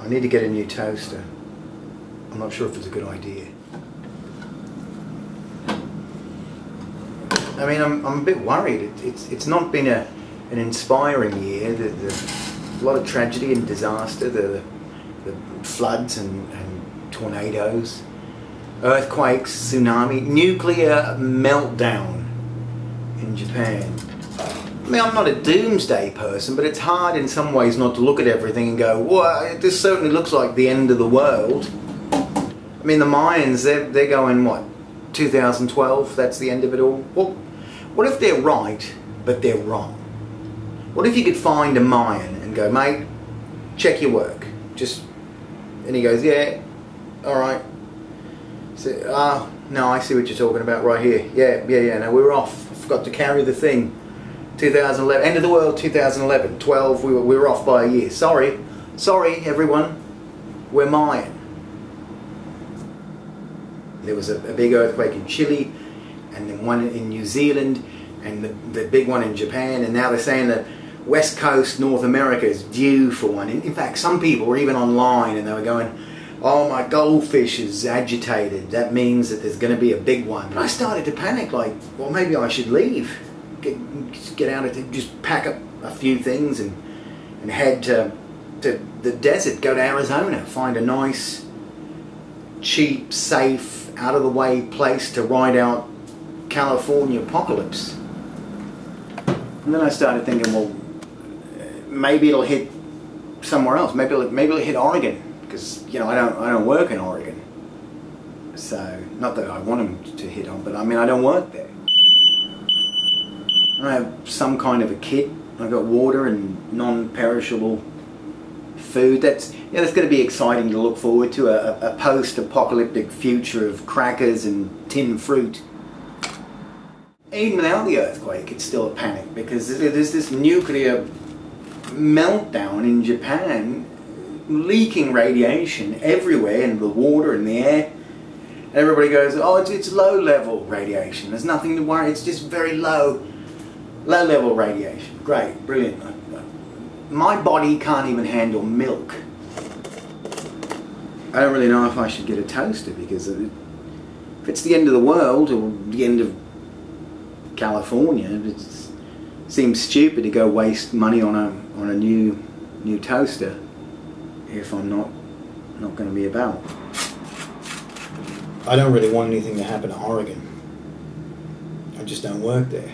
I need to get a new toaster. I'm not sure if it's a good idea. I mean, I'm, I'm a bit worried. It, it's, it's not been a, an inspiring year. The, the, a lot of tragedy and disaster, the, the floods and, and tornadoes, earthquakes, tsunami, nuclear meltdown in Japan. I mean, I'm not a doomsday person, but it's hard in some ways not to look at everything and go, well, this certainly looks like the end of the world. I mean, the Mayans, they're, they're going, what, 2012, that's the end of it all? Well, what if they're right, but they're wrong? What if you could find a Mayan and go, mate, check your work. Just, and he goes, yeah, all right. So, ah, no, I see what you're talking about right here. Yeah, yeah, yeah, no, we're off. I forgot to carry the thing. 2011, end of the world 2011, 12, we were, we were off by a year. Sorry, sorry everyone, we're Mayan. There was a, a big earthquake in Chile, and then one in New Zealand, and the, the big one in Japan, and now they're saying that West Coast North America is due for one. In, in fact, some people were even online and they were going, oh my goldfish is agitated, that means that there's going to be a big one. And I started to panic like, well maybe I should leave get, get out of just pack up a few things and and head to to the desert, go to Arizona, find a nice, cheap, safe, out of the way place to ride out California apocalypse. And then I started thinking, well, maybe it'll hit somewhere else. Maybe it'll, maybe it'll hit Oregon because you know I don't I don't work in Oregon. So not that I want them to hit on, but I mean I don't work there. I have some kind of a kit. I've got water and non-perishable food. That's yeah, that's going to be exciting to look forward to. A, a post-apocalyptic future of crackers and tin fruit. Even without the earthquake, it's still a panic because there's this nuclear meltdown in Japan, leaking radiation everywhere in the water and the air. Everybody goes, oh, it's, it's low level radiation. There's nothing to worry. It's just very low Low level radiation, great, brilliant. My body can't even handle milk. I don't really know if I should get a toaster because if it's the end of the world or the end of California, it seems stupid to go waste money on a on a new new toaster if I'm not not going to be about. I don't really want anything to happen to Oregon. I just don't work there.